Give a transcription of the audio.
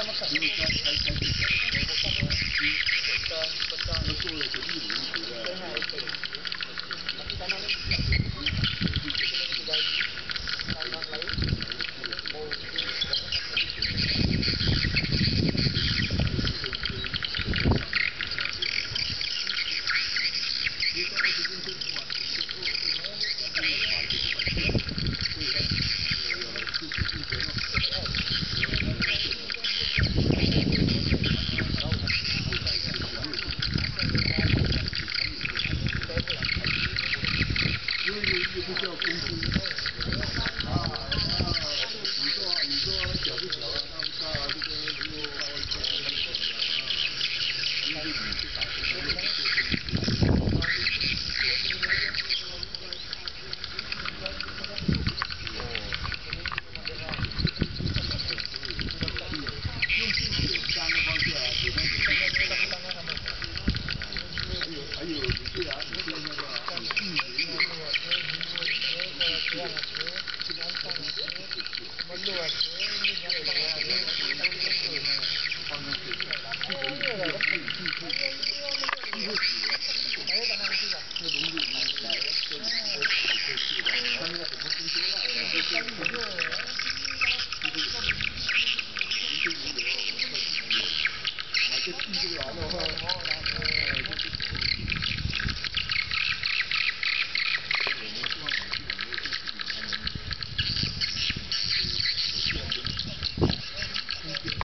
estamos haciendo. 이거 안 와.